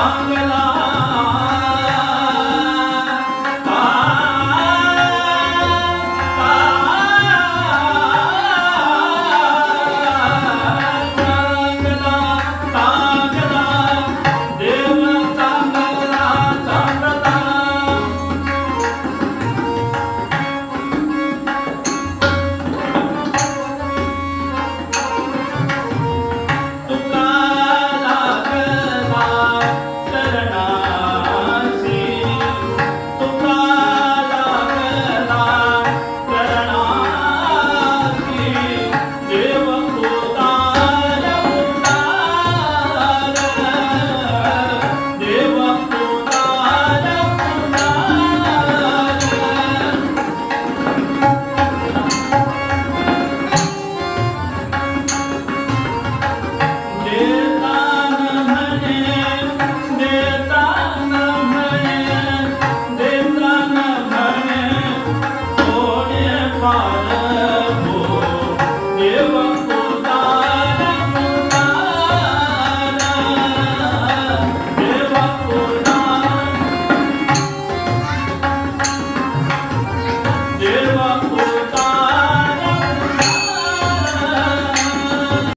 Mangala.